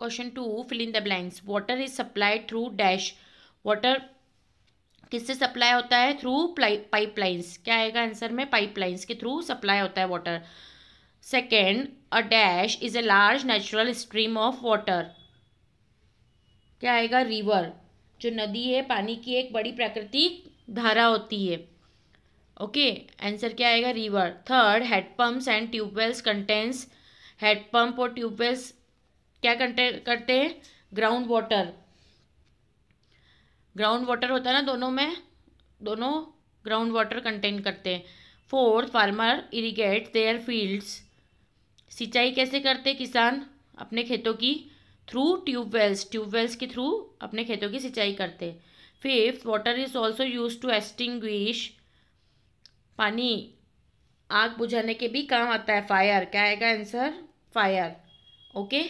Question two fill in the blanks water is supplied through dash water किससे supply होता है? Through pipelines क्या आएगा आंसर में? पाइपलाइंस के थ्रू सप्लाई होता है water second a dash is a large natural stream of water क्या आएगा? रिवर जो नदी है पानी की एक बड़ी प्राकृतिक धारा होती है। ओके okay, आंसर क्या आएगा? River third head and tubewells contains head pump और ट्यूबवेल्स क्या कंटे करते हैं? ग्राउंड वाटर ग्राउंड वाटर होता है ना, दोनों में, दोनों ग्राउंड वाटर कंटेन करते हैं। Fourth farmer irrigate their fields सिंचाई कैसे करते किसान? अपने खेतों की थ्रू ट्यूबवेल्स ट्यूबवेल्स के थ्रू अपने खेतों की सिंचाई करते fifth water is also use to extinguish पानी। आग बुझाने के भी काम आता है। फायर क्या आएगा? Answer fire okay